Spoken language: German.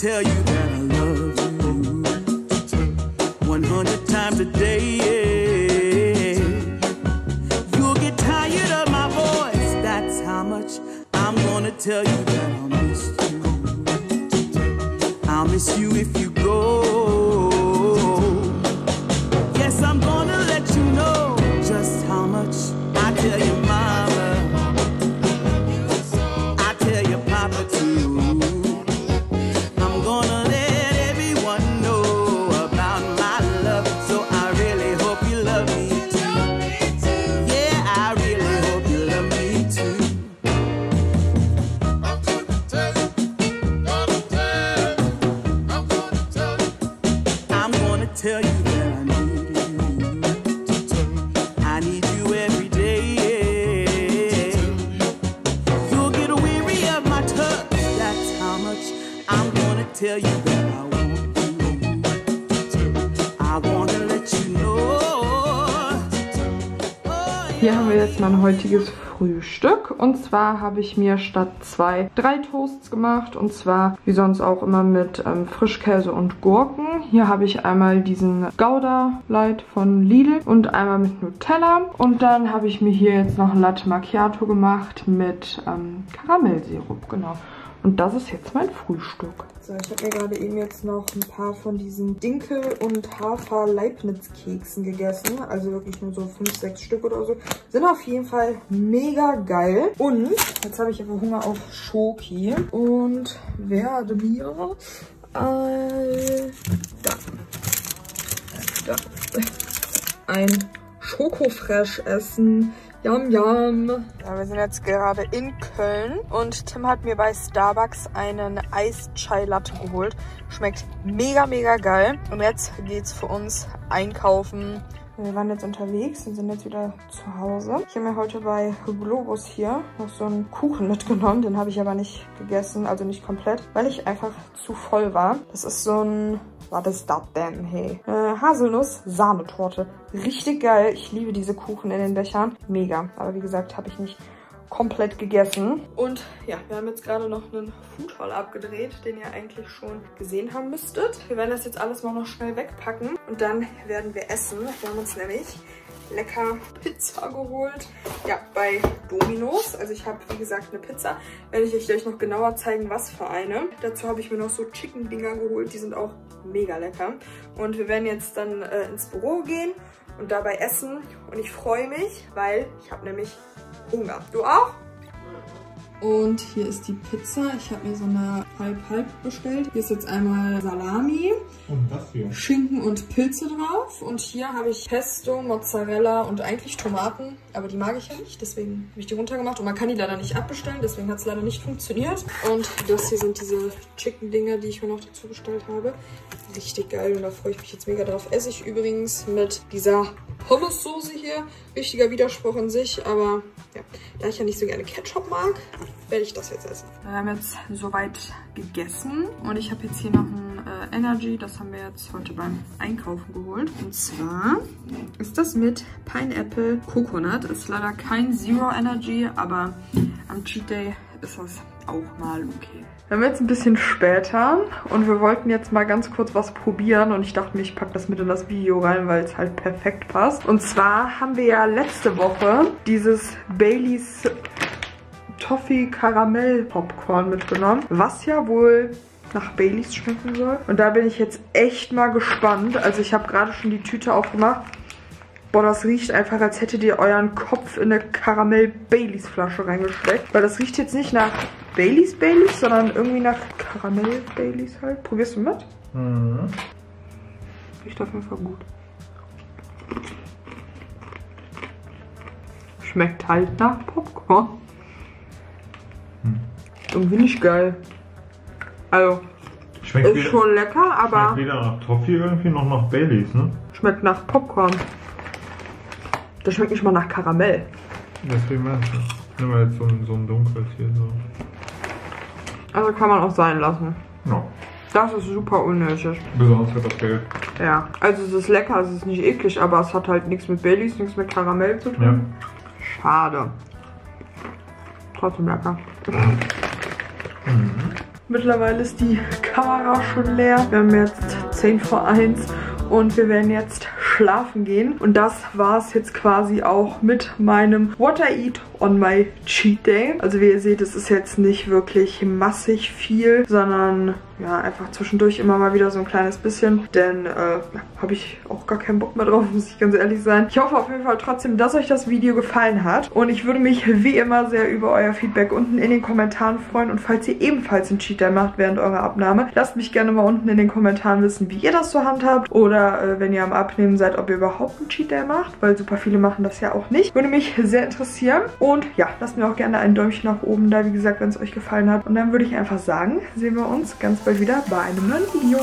tell you that I love you. 100 times a day. You'll get tired of my voice, that's how much I'm gonna tell you Hier haben wir jetzt mein heutiges Frühstück. Und zwar habe ich mir statt zwei drei Toasts gemacht. Und zwar wie sonst auch immer mit ähm, Frischkäse und Gurken. Hier habe ich einmal diesen Gouda Light von Lidl und einmal mit Nutella. Und dann habe ich mir hier jetzt noch ein Latte Macchiato gemacht mit ähm, Karamellsirup. Genau. Und das ist jetzt mein Frühstück. So, ich habe mir gerade eben jetzt noch ein paar von diesen Dinkel- und Hafer-Leibniz-Keksen gegessen. Also wirklich nur so 5, 6 Stück oder so. Sind auf jeden Fall mega geil. Und jetzt habe ich aber Hunger auf Schoki. Und werde mir äh, da, da, ein Schokofresh essen. Yum, yum. Ja, wir sind jetzt gerade in Köln und Tim hat mir bei Starbucks einen Eis-Chai Latte geholt. Schmeckt mega, mega geil. Und jetzt geht's für uns einkaufen. Wir waren jetzt unterwegs und sind jetzt wieder zu Hause. Ich habe mir heute bei Globus hier noch so einen Kuchen mitgenommen. Den habe ich aber nicht gegessen, also nicht komplett, weil ich einfach zu voll war. Das ist so ein was ist das denn, hey? Äh, Haselnuss-Sahnetorte. Richtig geil. Ich liebe diese Kuchen in den Bechern. Mega. Aber wie gesagt, habe ich nicht komplett gegessen. Und ja, wir haben jetzt gerade noch einen Food Haul abgedreht, den ihr eigentlich schon gesehen haben müsstet. Wir werden das jetzt alles mal noch schnell wegpacken und dann werden wir essen. Wir haben uns nämlich lecker Pizza geholt. Ja, bei Domino's. Also ich habe, wie gesagt, eine Pizza. Werde ich euch gleich noch genauer zeigen, was für eine. Dazu habe ich mir noch so Chicken-Dinger geholt. Die sind auch mega lecker. Und wir werden jetzt dann äh, ins Büro gehen und dabei essen. Und ich freue mich, weil ich habe nämlich Hunger. Du auch? Und hier ist die Pizza. Ich habe mir so eine halb-halb bestellt. Hier ist jetzt einmal Salami, Und das hier. Schinken und Pilze drauf. Und hier habe ich Pesto, Mozzarella und eigentlich Tomaten. Aber die mag ich ja nicht, deswegen habe ich die runtergemacht. Und man kann die leider nicht abbestellen, deswegen hat es leider nicht funktioniert. Und das hier sind diese Chicken-Dinger, die ich mir noch dazu bestellt habe. Richtig geil und da freue ich mich jetzt mega drauf. Esse ich übrigens mit dieser Hummus-Soße hier. Richtiger Widerspruch in sich, aber ja, da ich ja nicht so gerne Ketchup mag, werde ich das jetzt essen. Wir haben jetzt soweit gegessen und ich habe jetzt hier noch ein äh, Energy. Das haben wir jetzt heute beim Einkaufen geholt. Und zwar ist das mit Pineapple Coconut. Ist leider kein Zero Energy, aber am Cheat Day ist das auch mal okay. Wir haben jetzt ein bisschen später und wir wollten jetzt mal ganz kurz was probieren und ich dachte mir, ich packe das mit in das Video rein, weil es halt perfekt passt. Und zwar haben wir ja letzte Woche dieses Baileys Toffee Karamell Popcorn mitgenommen, was ja wohl nach Baileys schmecken soll. Und da bin ich jetzt echt mal gespannt. Also ich habe gerade schon die Tüte aufgemacht. Boah, das riecht einfach, als hättet ihr euren Kopf in eine Karamell-Baileys-Flasche reingesteckt. Weil das riecht jetzt nicht nach Baileys-Baileys, sondern irgendwie nach Karamell-Baileys halt. Probierst du mit? Mhm. Riecht auf jeden Fall gut. Schmeckt halt nach Popcorn. Irgendwie nicht geil. Also, Schmeckt, ist weder, schon lecker, aber schmeckt weder nach Toffee irgendwie noch nach Baileys, ne? schmeckt nach Popcorn. Das schmeckt nicht mal nach Karamell. Deswegen meinst du. Nehmen wir jetzt so ein, so ein dunkles hier so. Also kann man auch sein lassen. Ja. Das ist super unnötig. Besonders für das Geld. Ja. Also es ist lecker, es ist nicht eklig, aber es hat halt nichts mit Baileys, nichts mit Karamell zu tun. Ja. Schade. Trotzdem lecker. Mhm. Mittlerweile ist die Kamera schon leer. Wir haben jetzt 10 vor 1 und wir werden jetzt schlafen gehen. Und das war es jetzt quasi auch mit meinem What I Eat on my Cheat Day. Also wie ihr seht, es ist jetzt nicht wirklich massig viel, sondern ja, einfach zwischendurch immer mal wieder so ein kleines bisschen, denn äh, habe ich auch gar keinen Bock mehr drauf, muss ich ganz ehrlich sein. Ich hoffe auf jeden Fall trotzdem, dass euch das Video gefallen hat und ich würde mich wie immer sehr über euer Feedback unten in den Kommentaren freuen und falls ihr ebenfalls einen Cheat Day macht während eurer Abnahme, lasst mich gerne mal unten in den Kommentaren wissen, wie ihr das so handhabt oder äh, wenn ihr am Abnehmen seid, ob ihr überhaupt einen Cheat Day macht, weil super viele machen das ja auch nicht. Würde mich sehr interessieren und ja, lasst mir auch gerne ein Däumchen nach oben da, wie gesagt, wenn es euch gefallen hat und dann würde ich einfach sagen, sehen wir uns ganz bald wieder bei einem neuen Video.